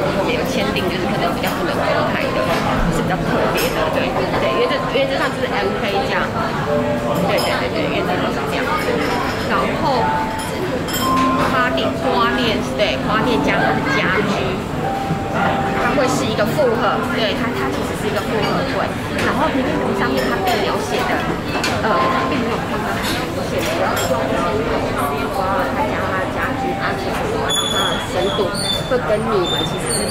如果没有签订，就是可能比较不能公开的，是比较特别的，对对，因为这因为这上是 MK 这样，对对对对，原则上是这样。然后花店花店对花店家它的家居，它会是一个复合，对它它其实是一个复合柜。然后平面图上面它并没有写的，会跟你们去实是。